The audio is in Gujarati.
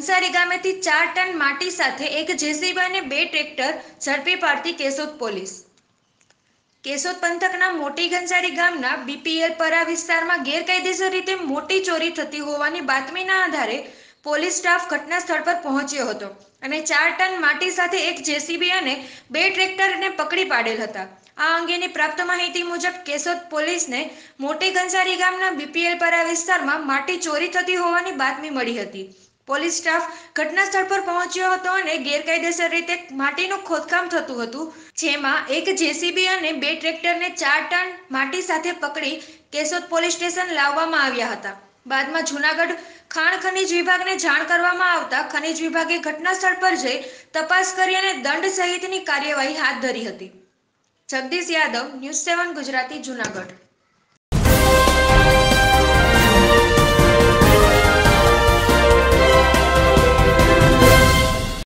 ઘનસારી ગામેથી ચાર ટન માટી સાથે એક જેસીબી અને બે ટ્રેક્ટર ઝડપી પાડતી કેશોદ પોલીસ. કેશોદ પંથકના મોટી ઘનસારી ગામના બીપીએલ પરા વિસ્તારમાં ગેરકાયદેસર રીતે મોટી ચોરી થતી હોવાની બાતમીના આધારે પોલીસ સ્ટાફ ઘટના સ્થળ પર પહોંચ્યો હતો અને ચાર ટન માટી સાથે એક જેસીબી અને બે ટ્રેક્ટરને પકડી પાડેલ હતા. આ અંગેની પ્રાપ્ત માહિતી મુજબ કેશોદ પોલીસને મોટી ઘનસારી ગામના બીપીએલ પરા વિસ્તારમાં માટી ચોરી થતી હોવાની બાતમી મળી હતી. પોલીસ સ્ટાફ ઘટના સ્થળ પર પહોંચ્યો હતો અને ગેરકાયદેસર રીતે માટીનું ખોદકામ થતું હતું, જેમાં એક જેસીબી અને બે ટ્રેક્ટરને ચાર ટન માટી સાથે પકડી કેશોદ પોલીસ સ્ટેશન લાવવામાં આવ્યા હતા. બાદમાં જૂનાગઢ ખાણ ખનીજ વિભાગને જાણ કરવામાં આવતા ખનીજ વિભાગે ઘટના સ્થળ પર જઈ તપાસ કરી અને દંડ સહિતની કાર્યવાહી હાથ ધરી હતી. Jagdish Yadav, news seven Gujarati, Junagadh.